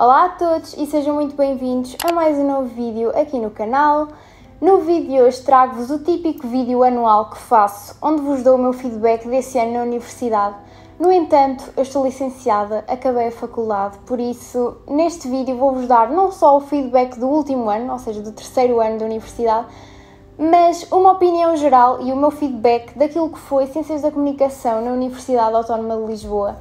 Olá a todos e sejam muito bem-vindos a mais um novo vídeo aqui no canal. No vídeo de hoje trago-vos o típico vídeo anual que faço, onde vos dou o meu feedback desse ano na universidade. No entanto, eu estou licenciada, acabei a faculdade, por isso neste vídeo vou-vos dar não só o feedback do último ano, ou seja, do terceiro ano da universidade, mas uma opinião geral e o meu feedback daquilo que foi Ciências da Comunicação na Universidade Autónoma de Lisboa.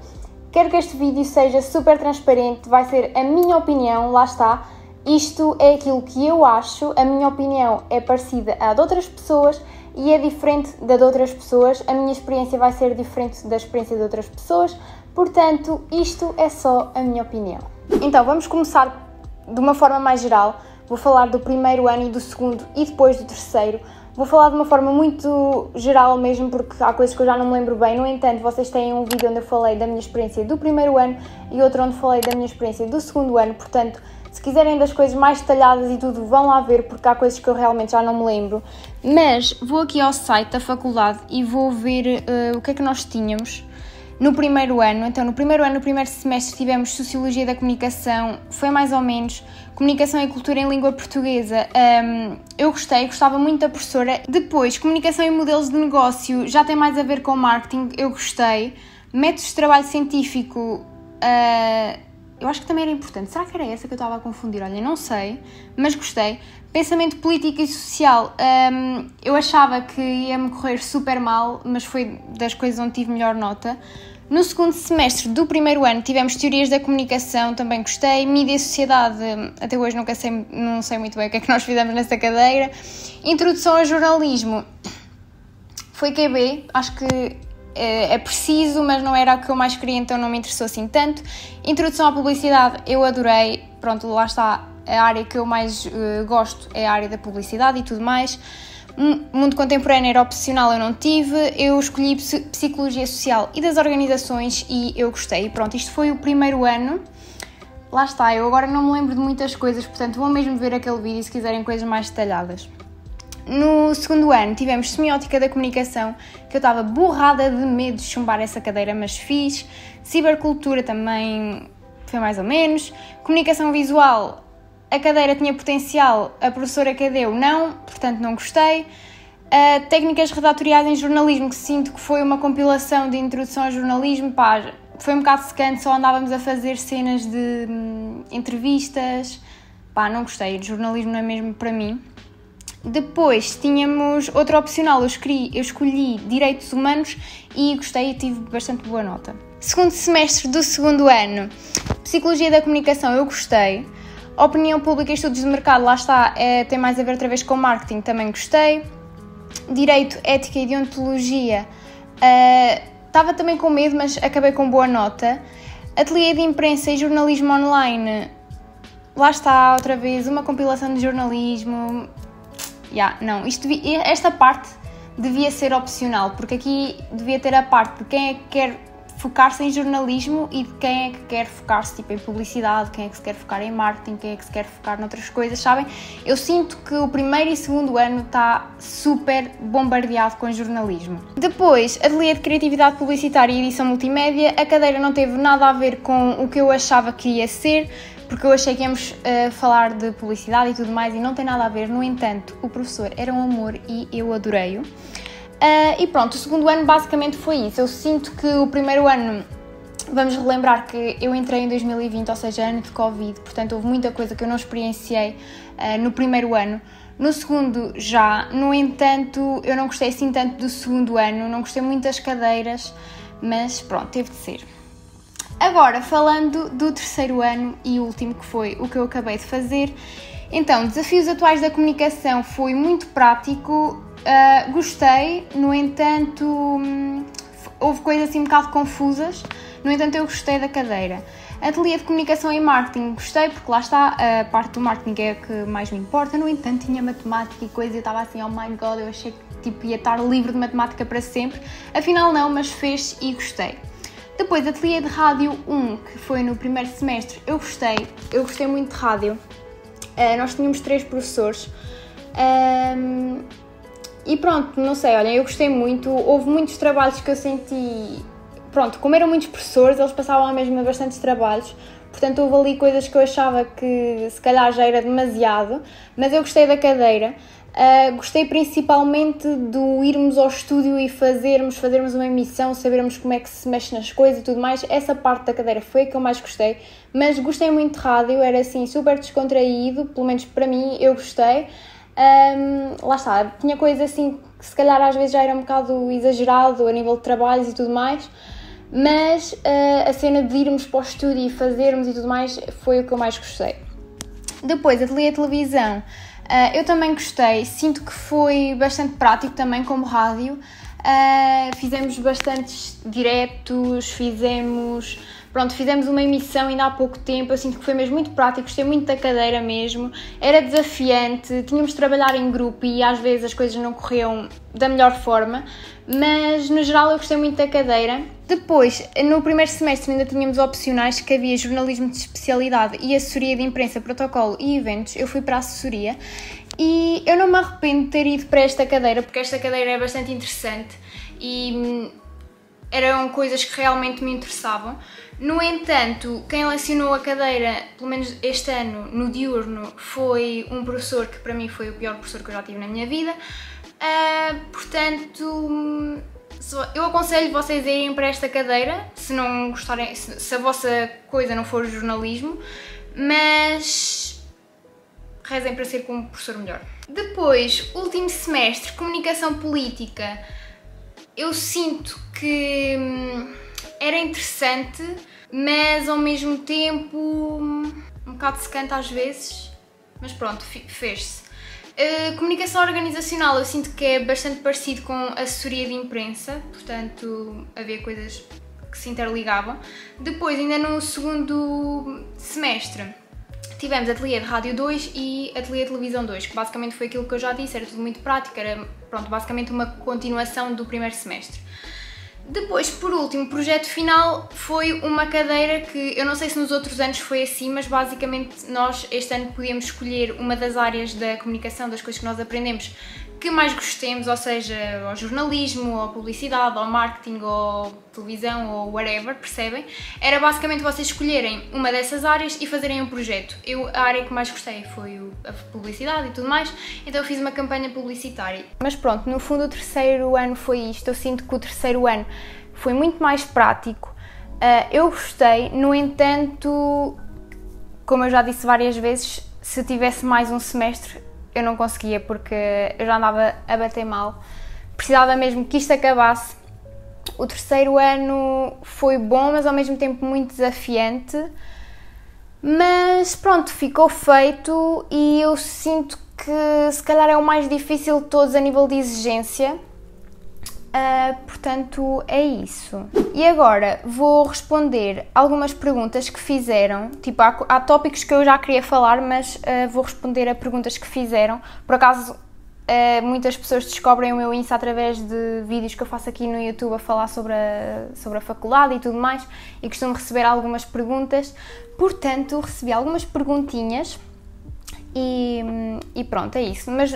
Quero que este vídeo seja super transparente, vai ser a minha opinião, lá está. Isto é aquilo que eu acho, a minha opinião é parecida à de outras pessoas e é diferente da de outras pessoas. A minha experiência vai ser diferente da experiência de outras pessoas, portanto, isto é só a minha opinião. Então, vamos começar de uma forma mais geral Vou falar do primeiro ano e do segundo e depois do terceiro. Vou falar de uma forma muito geral mesmo, porque há coisas que eu já não me lembro bem. No entanto, vocês têm um vídeo onde eu falei da minha experiência do primeiro ano e outro onde falei da minha experiência do segundo ano. Portanto, se quiserem das coisas mais detalhadas e tudo, vão lá ver, porque há coisas que eu realmente já não me lembro. Mas vou aqui ao site da faculdade e vou ver uh, o que é que nós tínhamos no primeiro ano. Então, no primeiro ano, no primeiro semestre, tivemos Sociologia da Comunicação, foi mais ou menos Comunicação e Cultura em Língua Portuguesa. Um, eu gostei, gostava muito da professora. Depois, Comunicação e Modelos de Negócio, já tem mais a ver com marketing, eu gostei. Métodos de Trabalho Científico, uh, eu acho que também era importante. Será que era essa que eu estava a confundir? Olha, não sei, mas gostei. Pensamento político e social, um, eu achava que ia-me correr super mal, mas foi das coisas onde tive melhor nota. No segundo semestre do primeiro ano tivemos Teorias da Comunicação, também gostei. Mídia e Sociedade, até hoje nunca sei, não sei muito bem o que é que nós fizemos nessa cadeira. Introdução ao Jornalismo, foi QB, acho que é, é preciso, mas não era o que eu mais queria, então não me interessou assim tanto. Introdução à Publicidade, eu adorei, pronto, lá está, a área que eu mais uh, gosto é a área da publicidade e tudo mais. Mundo contemporâneo era opcional, eu não tive. Eu escolhi Psicologia Social e das Organizações e eu gostei. Pronto, isto foi o primeiro ano. Lá está, eu agora não me lembro de muitas coisas, portanto vou mesmo ver aquele vídeo se quiserem coisas mais detalhadas. No segundo ano tivemos Semiótica da Comunicação, que eu estava borrada de medo de chumbar essa cadeira, mas fiz. Cibercultura também foi mais ou menos. Comunicação Visual a cadeira tinha potencial, a professora que a deu não, portanto não gostei. Uh, técnicas redatoriais em jornalismo, que sinto que foi uma compilação de introdução ao jornalismo, pá, foi um bocado secante, só andávamos a fazer cenas de hum, entrevistas, pá, não gostei, jornalismo não é mesmo para mim. Depois tínhamos outro opcional, eu escolhi, eu escolhi Direitos Humanos e gostei e tive bastante boa nota. Segundo semestre do segundo ano, Psicologia da Comunicação, eu gostei. Opinião pública e estudos de mercado, lá está, é, tem mais a ver outra vez com marketing, também gostei. Direito, ética e deontologia, uh, estava também com medo, mas acabei com boa nota. Ateliê de imprensa e jornalismo online, lá está outra vez, uma compilação de jornalismo. Yeah, não, isto esta parte devia ser opcional, porque aqui devia ter a parte de quem é que quer focar-se em jornalismo e de quem é que quer focar-se tipo, em publicidade, quem é que se quer focar em marketing, quem é que se quer focar noutras coisas, sabem? Eu sinto que o primeiro e segundo ano está super bombardeado com jornalismo. Depois, ateliê de criatividade publicitária e edição multimédia, a cadeira não teve nada a ver com o que eu achava que ia ser, porque eu achei que íamos uh, falar de publicidade e tudo mais e não tem nada a ver. No entanto, o professor era um amor e eu adorei-o. Uh, e pronto, o segundo ano basicamente foi isso. Eu sinto que o primeiro ano, vamos relembrar que eu entrei em 2020, ou seja, ano de Covid, portanto houve muita coisa que eu não experienciei uh, no primeiro ano. No segundo já, no entanto, eu não gostei assim tanto do segundo ano, não gostei muito das cadeiras, mas pronto, teve de ser. Agora, falando do terceiro ano e último, que foi o que eu acabei de fazer, então, desafios atuais da comunicação foi muito prático, Uh, gostei, no entanto, hum, houve coisas assim um bocado confusas, no entanto, eu gostei da cadeira. Ateliê de Comunicação e Marketing, gostei porque lá está, a parte do marketing é a que mais me importa, no entanto, tinha matemática e coisa eu estava assim, oh my god, eu achei que tipo, ia estar livre de matemática para sempre, afinal não, mas fez e gostei. Depois, Ateliê de Rádio 1, que foi no primeiro semestre, eu gostei, eu gostei muito de rádio. Uh, nós tínhamos três professores. Um, e pronto, não sei, olhem, eu gostei muito. Houve muitos trabalhos que eu senti. Pronto, como eram muitos professores, eles passavam a mesma bastantes trabalhos. portanto houve ali coisas que eu achava que se calhar já era demasiado, mas eu gostei da cadeira. Uh, gostei principalmente do irmos ao estúdio e fazermos, fazermos uma emissão, sabermos como é que se mexe nas coisas e tudo mais. Essa parte da cadeira foi a que eu mais gostei, mas gostei muito de rádio, era assim super descontraído, pelo menos para mim eu gostei. Um, lá está, tinha coisas assim que se calhar às vezes já era um bocado exagerado a nível de trabalhos e tudo mais, mas uh, a cena de irmos para o estúdio e fazermos e tudo mais foi o que eu mais gostei. Depois, ateliê televisão, uh, eu também gostei, sinto que foi bastante prático também como rádio. Uh, fizemos bastantes diretos, fizemos Pronto, fizemos uma emissão ainda há pouco tempo, eu sinto que foi mesmo muito prático, gostei muito da cadeira mesmo, era desafiante, tínhamos de trabalhar em grupo e às vezes as coisas não corriam da melhor forma, mas no geral eu gostei muito da cadeira. Depois, no primeiro semestre ainda tínhamos opcionais que havia jornalismo de especialidade e assessoria de imprensa, protocolo e eventos, eu fui para a assessoria e eu não me arrependo de ter ido para esta cadeira, porque esta cadeira é bastante interessante e hum, eram coisas que realmente me interessavam. No entanto, quem lecionou a cadeira, pelo menos este ano, no diurno, foi um professor que para mim foi o pior professor que eu já tive na minha vida. Uh, portanto, eu aconselho vocês a irem para esta cadeira, se não gostarem, se, a vossa coisa não for jornalismo, mas rezem para ser com um professor melhor. Depois, último semestre, comunicação política. Eu sinto que hum, era interessante, mas ao mesmo tempo um bocado secante às vezes, mas pronto, fez-se. Uh, comunicação organizacional eu sinto que é bastante parecido com assessoria de imprensa, portanto havia coisas que se interligavam. Depois, ainda no segundo semestre, tivemos ateliê de rádio 2 e ateliê de televisão 2, que basicamente foi aquilo que eu já disse, era tudo muito prático, era pronto, basicamente uma continuação do primeiro semestre. Depois, por último, o projeto final foi uma cadeira que eu não sei se nos outros anos foi assim, mas basicamente nós este ano podíamos escolher uma das áreas da comunicação, das coisas que nós aprendemos que mais gostemos, ou seja, ao jornalismo, ou publicidade, ou marketing, ou televisão, ou whatever, percebem? Era basicamente vocês escolherem uma dessas áreas e fazerem um projeto. Eu, a área que mais gostei foi a publicidade e tudo mais, então eu fiz uma campanha publicitária. Mas pronto, no fundo o terceiro ano foi isto, eu sinto que o terceiro ano foi muito mais prático. Uh, eu gostei, no entanto, como eu já disse várias vezes, se tivesse mais um semestre eu não conseguia porque eu já andava a bater mal. Precisava mesmo que isto acabasse. O terceiro ano foi bom, mas ao mesmo tempo muito desafiante. Mas pronto, ficou feito e eu sinto que se calhar é o mais difícil de todos a nível de exigência Uh, portanto, é isso. E agora vou responder algumas perguntas que fizeram. Tipo, há, há tópicos que eu já queria falar, mas uh, vou responder a perguntas que fizeram. Por acaso, uh, muitas pessoas descobrem o meu Insta através de vídeos que eu faço aqui no YouTube a falar sobre a, sobre a faculdade e tudo mais. E costumo receber algumas perguntas. Portanto, recebi algumas perguntinhas. E, e pronto, é isso. Mas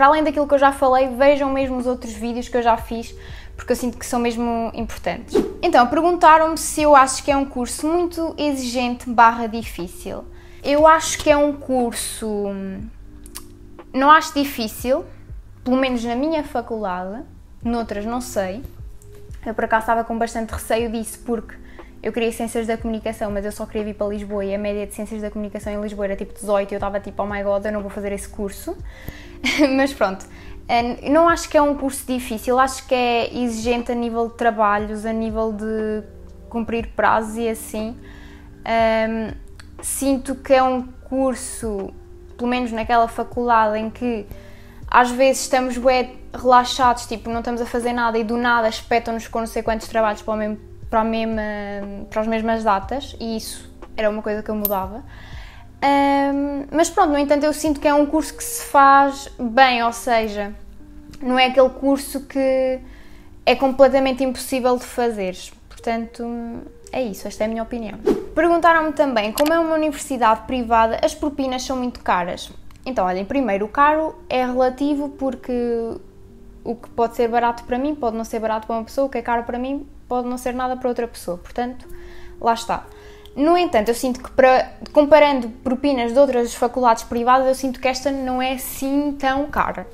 para além daquilo que eu já falei, vejam mesmo os outros vídeos que eu já fiz, porque eu sinto que são mesmo importantes. Então, perguntaram-me se eu acho que é um curso muito exigente barra difícil. Eu acho que é um curso... Não acho difícil, pelo menos na minha faculdade, noutras não sei. Eu por acaso estava com bastante receio disso porque eu queria Ciências da Comunicação, mas eu só queria vir para Lisboa e a média de Ciências da Comunicação em Lisboa era tipo 18 e eu estava tipo, oh my god, eu não vou fazer esse curso. mas pronto, eh, não acho que é um curso difícil, acho que é exigente a nível de trabalhos, a nível de cumprir prazos e assim. Um, sinto que é um curso, pelo menos naquela faculdade, em que às vezes estamos bem relaxados, tipo, não estamos a fazer nada e do nada espetam-nos com não sei quantos trabalhos para o mesmo para, mesma, para as mesmas datas e isso era uma coisa que eu mudava. Um, mas pronto, no entanto, eu sinto que é um curso que se faz bem, ou seja, não é aquele curso que é completamente impossível de fazer. Portanto, é isso, esta é a minha opinião. Perguntaram-me também, como é uma universidade privada, as propinas são muito caras. Então, olhem, primeiro, o caro é relativo porque o que pode ser barato para mim pode não ser barato para uma pessoa, o que é caro para mim pode não ser nada para outra pessoa. Portanto, lá está. No entanto, eu sinto que, para, comparando propinas de outras faculdades privadas, eu sinto que esta não é assim tão cara.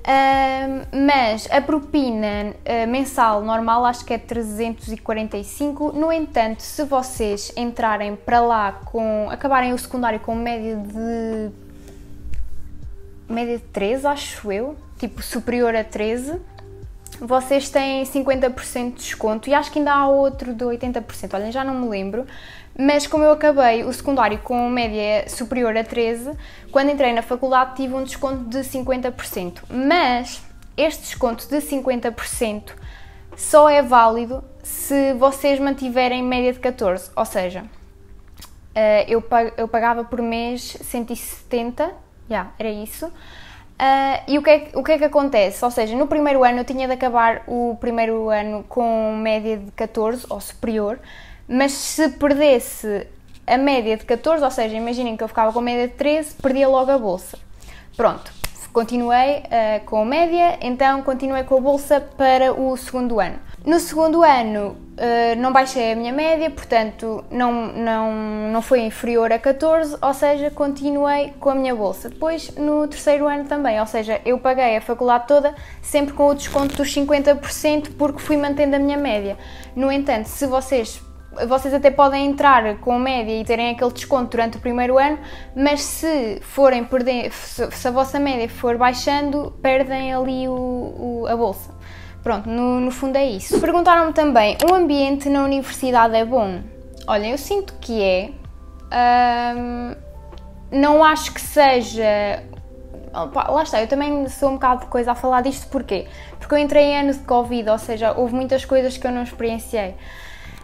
Uh, mas a propina uh, mensal normal acho que é 345. No entanto, se vocês entrarem para lá com. acabarem o secundário com média de. média de 13, acho eu, tipo superior a 13, vocês têm 50% de desconto e acho que ainda há outro de 80%. Olhem, já não me lembro. Mas como eu acabei o secundário com média superior a 13, quando entrei na faculdade tive um desconto de 50%. Mas este desconto de 50% só é válido se vocês mantiverem média de 14, ou seja, eh, eu pagava por mês 170, já, yeah, era isso. Uh, e o que, é, o que é que acontece? Ou seja, no primeiro ano eu tinha de acabar o primeiro ano com média de 14 ou superior, mas se perdesse a média de 14, ou seja, imaginem que eu ficava com média de 13, perdia logo a bolsa. Pronto, continuei uh, com a média, então continuei com a bolsa para o segundo ano. No segundo ano uh, não baixei a minha média, portanto não, não, não foi inferior a 14, ou seja, continuei com a minha bolsa. Depois no terceiro ano também, ou seja, eu paguei a faculdade toda sempre com o desconto dos 50% porque fui mantendo a minha média. No entanto, se vocês vocês até podem entrar com média e terem aquele desconto durante o primeiro ano, mas se forem perder, se a vossa média for baixando, perdem ali o, o a bolsa. Pronto, no, no fundo é isso. Perguntaram-me também: o ambiente na universidade é bom? Olhem, eu sinto que é. não acho que seja. Opa, lá está, eu também sou um bocado de coisa a falar disto, porquê? Porque eu entrei em anos de Covid, ou seja, houve muitas coisas que eu não experienciei.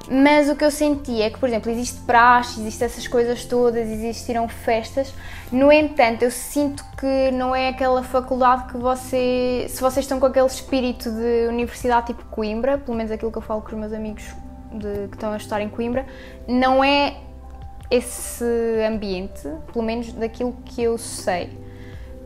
Mas o que eu senti é que, por exemplo, existe praxe, existem essas coisas todas, existiram festas. No entanto, eu sinto que não é aquela faculdade que você. Se vocês estão com aquele espírito de universidade tipo Coimbra, pelo menos aquilo que eu falo com os meus amigos de, que estão a estudar em Coimbra, não é esse ambiente, pelo menos daquilo que eu sei.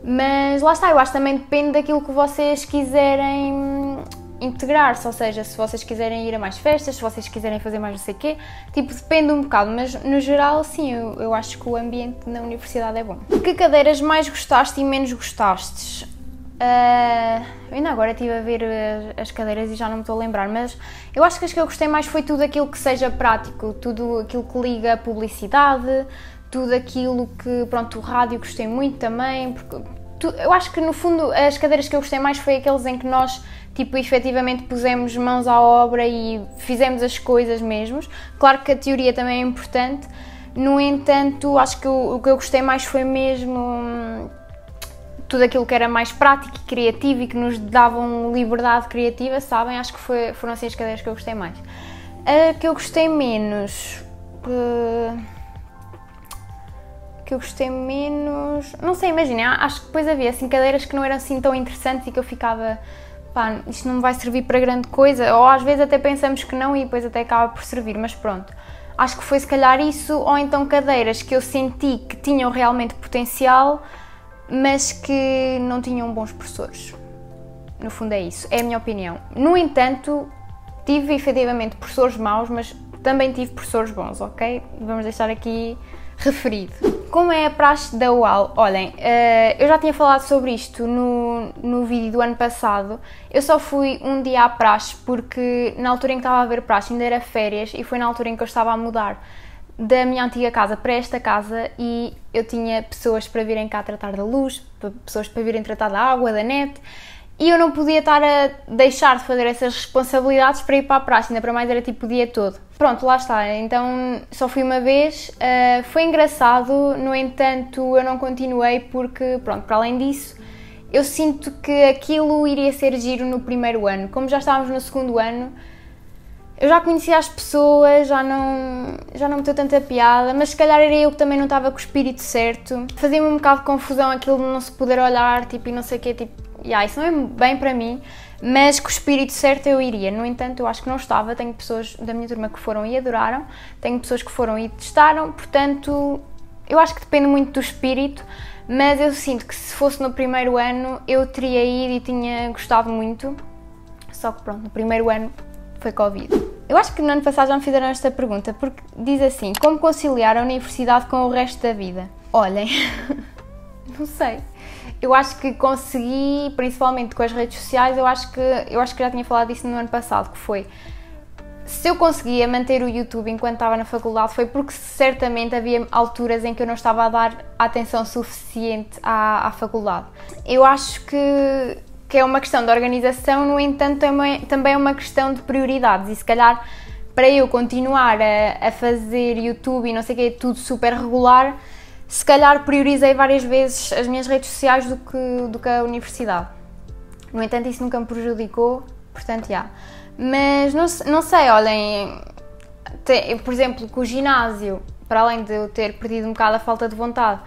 Mas lá está, eu acho que também depende daquilo que vocês quiserem integrar-se, ou seja, se vocês quiserem ir a mais festas, se vocês quiserem fazer mais não sei o quê, tipo, depende um bocado, mas no geral, sim, eu, eu acho que o ambiente na universidade é bom. Que cadeiras mais gostaste e menos gostastes? Uh, ainda agora estive a ver as, as cadeiras e já não me estou a lembrar, mas eu acho que as que eu gostei mais foi tudo aquilo que seja prático, tudo aquilo que liga a publicidade, tudo aquilo que, pronto, o rádio gostei muito também, porque tu, eu acho que no fundo as cadeiras que eu gostei mais foi aqueles em que nós tipo, efetivamente pusemos mãos à obra e fizemos as coisas mesmos. Claro que a teoria também é importante, no entanto, acho que o, que eu gostei mais foi mesmo hum, tudo aquilo que era mais prático e criativo e que nos davam liberdade criativa, sabem? Acho que foi, foram assim as cadeiras que eu gostei mais. A que eu gostei menos. Que eu gostei menos. Não sei, imaginem, acho que depois havia assim cadeiras que não eram assim tão interessantes e que eu ficava pá, isto não vai servir para grande coisa, ou às vezes até pensamos que não e depois até acaba por servir, mas pronto. Acho que foi se calhar isso, ou então cadeiras que eu senti que tinham realmente potencial, mas que não tinham bons professores. No fundo é isso, é a minha opinião. No entanto, tive efetivamente professores maus, mas também tive professores bons, ok? Vamos deixar aqui referido. Como é a praxe da UAL? Olhem, eh, eu já tinha falado sobre isto no, no vídeo do ano passado. Eu só fui um dia à praxe porque na altura em que estava a ver praxe ainda era férias e foi na altura em que eu estava a mudar da minha antiga casa para esta casa e eu tinha pessoas para virem cá tratar da luz, pessoas para virem tratar da água, da net e eu não podia estar a deixar de fazer essas responsabilidades para ir para a praça, ainda para mais era tipo o dia todo. Pronto, lá está, então só fui uma vez, uh, foi engraçado, no entanto eu não continuei porque, pronto, para além disso, eu sinto que aquilo iria ser giro no primeiro ano. Como já estávamos no segundo ano, eu já conhecia as pessoas, já não, já não me deu tanta piada, mas se calhar era eu que também não estava com o espírito certo. Fazia-me um bocado de confusão aquilo de não se poder olhar, tipo, e não sei o quê, tipo, yeah, isso não é bem para mim, mas com o espírito certo eu iria. No entanto, eu acho que não estava. Tenho pessoas da minha turma que foram e adoraram, tenho pessoas que foram e testaram, portanto, eu acho que depende muito do espírito, mas eu sinto que se fosse no primeiro ano eu teria ido e tinha gostado muito. Só que pronto, no primeiro ano foi Covid. Eu acho que no ano passado já me fizeram esta pergunta, porque diz assim: como conciliar a universidade com o resto da vida? Olhem, não sei. Eu acho que consegui, principalmente com as redes sociais, eu acho que eu acho que já tinha falado disso no ano passado, que foi se eu conseguia manter o YouTube enquanto estava na faculdade foi porque certamente havia alturas em que eu não estava a dar atenção suficiente à, à faculdade. Eu acho que, que é uma questão de organização, no entanto, também, também é uma questão de prioridades e se calhar para eu continuar a, a fazer YouTube e não sei o que, tudo super regular, se calhar priorizei várias vezes as minhas redes sociais do que, do que a universidade. No entanto, isso nunca me prejudicou, portanto, já. Mas não, não sei, olhem, te, por exemplo, com o ginásio, para além de eu ter perdido um bocado a falta de vontade,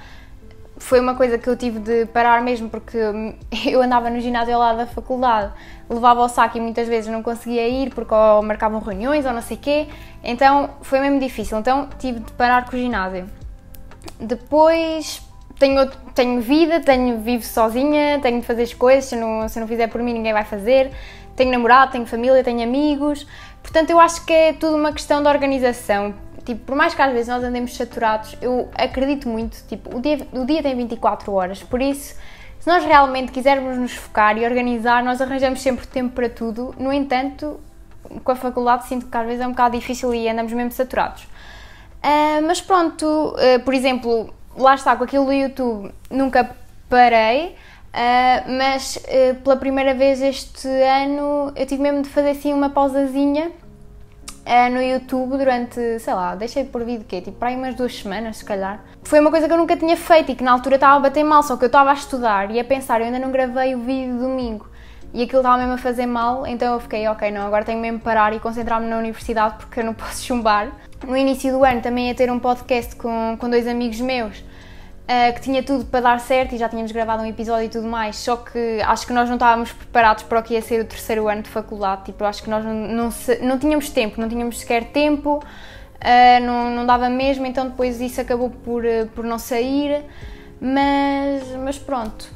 foi uma coisa que eu tive de parar mesmo porque eu andava no ginásio ao lado da faculdade, levava o saco e muitas vezes não conseguia ir porque ou marcavam reuniões ou não sei o quê, então foi mesmo difícil, então tive de parar com o ginásio. Depois tenho, tenho vida, tenho, vivo sozinha, tenho de fazer as coisas, se não, se não fizer por mim ninguém vai fazer, tenho namorado, tenho família, tenho amigos, portanto eu acho que é tudo uma questão de organização. Tipo, por mais que às vezes nós andemos saturados, eu acredito muito, tipo, o dia, o dia tem 24 horas, por isso, se nós realmente quisermos nos focar e organizar, nós arranjamos sempre tempo para tudo, no entanto, com a faculdade sinto que às vezes é um bocado difícil e andamos mesmo saturados. Uh, mas pronto, uh, por exemplo, lá está, com aquilo do YouTube nunca parei, Uh, mas uh, pela primeira vez este ano eu tive mesmo de fazer assim uma pausazinha uh, no YouTube durante, sei lá, deixei de pôr vídeo quê? Tipo, para aí umas duas semanas, se calhar. Foi uma coisa que eu nunca tinha feito e que na altura estava a bater mal, só que eu estava a estudar e a pensar, eu ainda não gravei o vídeo domingo e aquilo estava mesmo a fazer mal, então eu fiquei, ok, não, agora tenho mesmo parar e concentrar-me na universidade porque eu não posso chumbar. No início do ano também ia ter um podcast com, com dois amigos meus Uh, que tinha tudo para dar certo e já tínhamos gravado um episódio e tudo mais, só que acho que nós não estávamos preparados para o que ia ser o terceiro ano de faculdade, tipo, acho que nós não, não, não tínhamos tempo, não tínhamos sequer tempo, uh, não, não dava mesmo, então depois isso acabou por, uh, por não sair, mas, mas pronto,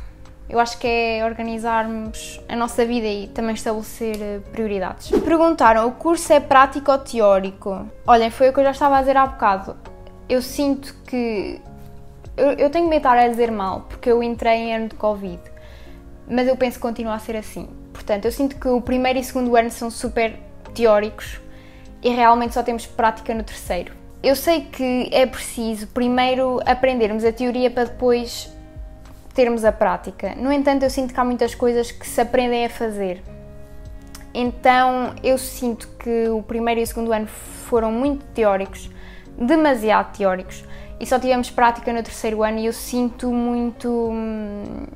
eu acho que é organizarmos a nossa vida e também estabelecer prioridades. Perguntaram, o curso é prático ou teórico? Olhem, foi o que eu já estava a dizer há bocado, eu sinto que eu, eu tenho medo de estar a dizer mal, porque eu entrei em ano de Covid, mas eu penso que continua a ser assim. Portanto, eu sinto que o primeiro e segundo ano são super teóricos e realmente só temos prática no terceiro. Eu sei que é preciso primeiro aprendermos a teoria para depois termos a prática. No entanto, eu sinto que há muitas coisas que se aprendem a fazer. Então, eu sinto que o primeiro e o segundo ano foram muito teóricos, demasiado teóricos e só tivemos prática no terceiro ano e eu sinto muito. Hum,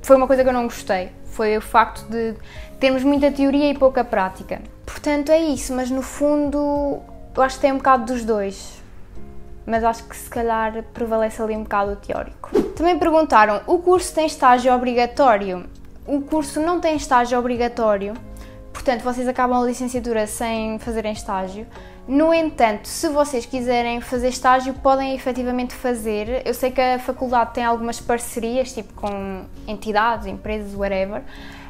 foi uma coisa que eu não gostei. Foi o facto de termos muita teoria e pouca prática. Portanto, é isso, mas no fundo eu acho que tem um bocado dos dois. Mas acho que se calhar prevalece ali um bocado o teórico. Também perguntaram: o curso tem estágio obrigatório? O curso não tem estágio obrigatório, portanto, vocês acabam a licenciatura sem fazerem estágio. No entanto, se vocês quiserem fazer estágio, podem efetivamente fazer. Eu sei que a faculdade tem algumas parcerias, tipo com entidades, empresas, whatever.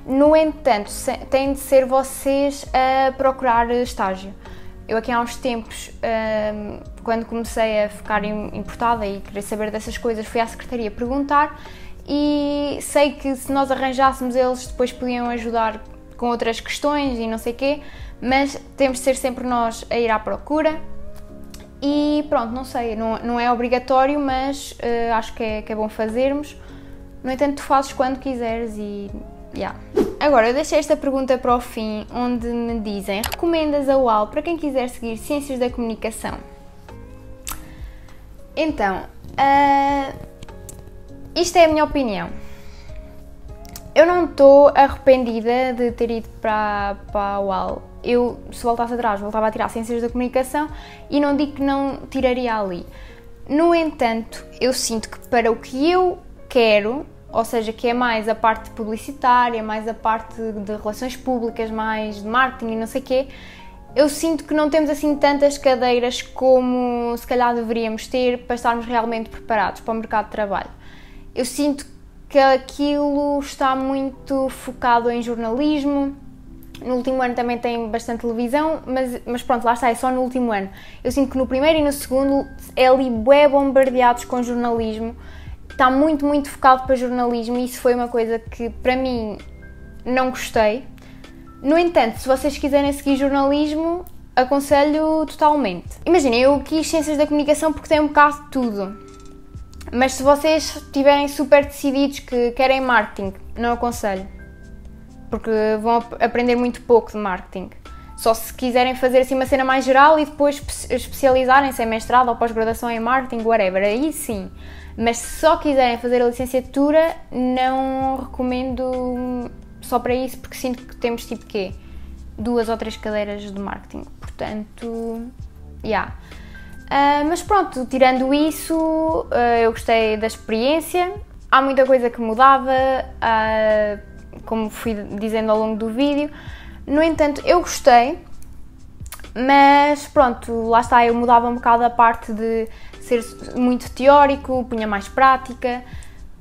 No entanto, têm de ser vocês a procurar estágio. Eu aqui há uns tempos, hum, quando comecei a ficar importada e querer saber dessas coisas, fui à secretaria perguntar e sei que se nós arranjássemos eles depois podiam ajudar com outras questões e não sei quê mas temos de ser sempre nós a ir à procura. E pronto, não sei, não, não é obrigatório, mas uh, acho que é, que é bom fazermos. No entanto, tu fazes quando quiseres e. Yeah. Agora, eu deixei esta pergunta para o fim, onde me dizem: recomendas a UAL para quem quiser seguir Ciências da Comunicação? Então, uh, isto é a minha opinião. Eu não estou arrependida de ter ido para, para a UAL eu, se voltasse atrás, voltava a tirar Ciências da Comunicação e não digo que não tiraria ali. No entanto, eu sinto que para o que eu quero, ou seja, que é mais a parte publicitária, mais a parte de relações públicas, mais de marketing e não sei o quê, eu sinto que não temos assim tantas cadeiras como se calhar deveríamos ter para estarmos realmente preparados para o mercado de trabalho. Eu sinto que aquilo está muito focado em jornalismo, No último ano também tem bastante televisão, mas, mas pronto, lá está, é só no último ano. Eu sinto que no primeiro e no segundo é ali bué bombardeados com jornalismo, está muito, muito focado para jornalismo e isso foi uma coisa que para mim não gostei. No entanto, se vocês quiserem seguir jornalismo, aconselho totalmente. Imaginem, eu quis Ciências da Comunicação porque tem um bocado de tudo. Mas se vocês estiverem super decididos que querem marketing, não aconselho porque vão aprender muito pouco de marketing. Só se quiserem fazer assim uma cena mais geral e depois especializarem-se em mestrado ou pós-graduação em marketing, whatever, aí sim. Mas se só quiserem fazer a licenciatura, não recomendo só para isso, porque sinto que temos tipo quê? Duas ou três cadeiras de marketing. Portanto, já. Yeah. Uh, mas pronto, tirando isso, uh, eu gostei da experiência. Há muita coisa que mudava. Uh, como fui dizendo ao longo do vídeo. No entanto, eu gostei, mas pronto, lá está, eu mudava um bocado a parte de ser muito teórico, punha mais prática,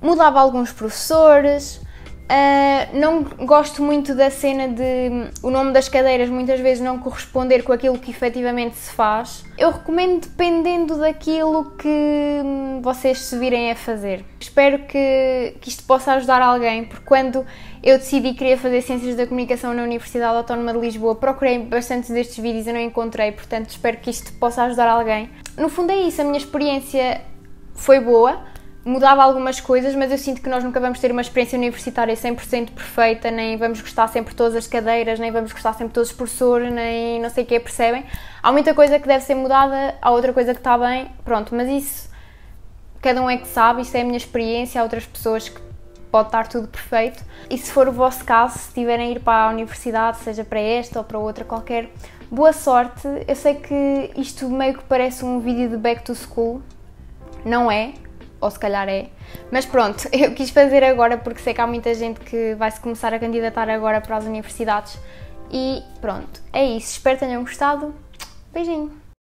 mudava alguns professores, Uh, não gosto muito da cena de o nome das cadeiras muitas vezes não corresponder com aquilo que efetivamente se faz. Eu recomendo dependendo daquilo que vocês se virem a fazer. Espero que, que isto possa ajudar alguém, porque quando eu decidi que queria fazer Ciências da Comunicação na Universidade Autónoma de Lisboa, procurei bastantes destes vídeos e não encontrei, portanto espero que isto possa ajudar alguém. No fundo é isso, a minha experiência foi boa mudava algumas coisas, mas eu sinto que nós nunca vamos ter uma experiência universitária 100% perfeita, nem vamos gostar sempre todas as cadeiras, nem vamos gostar sempre todos os professores, nem não sei o que, percebem? Há muita coisa que deve ser mudada, há outra coisa que está bem, pronto, mas isso cada um é que sabe, isso é a minha experiência, há outras pessoas que pode estar tudo perfeito. E se for o vosso caso, se tiverem a ir para a universidade, seja para esta ou para outra qualquer, boa sorte. Eu sei que isto meio que parece um vídeo de back to school, não é, ou se calhar é. Mas pronto, eu quis fazer agora porque sei que há muita gente que vai se começar a candidatar agora para as universidades. E pronto, é isso. Espero que tenham gostado. Beijinho!